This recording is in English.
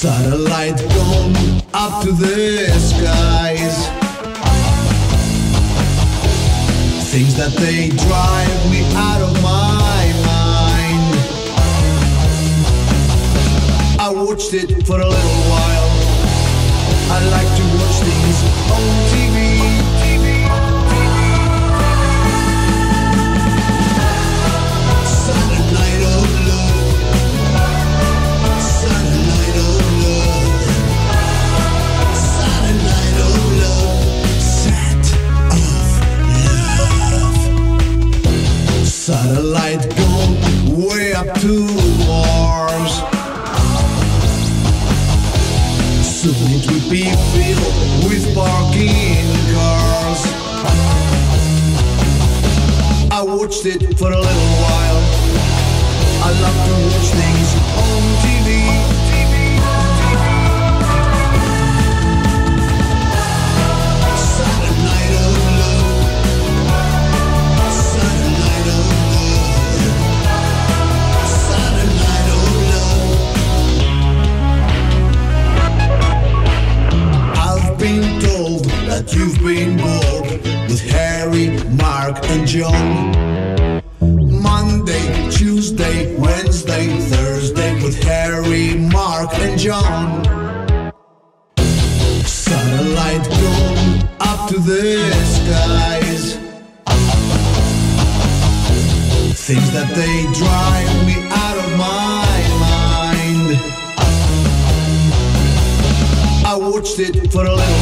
Satellite gone up to the skies. Things that they drive me out of my mind. I watched it for a little while. I like to watch things on TV. Satellite gone way up to Mars. Soon it will be filled with parking cars. I watched it for a little while. I love to watch things on TV. John. Monday, Tuesday, Wednesday, Thursday with Harry, Mark, and John. Satellite gone up to the skies. Things that they drive me out of my mind. I watched it for a little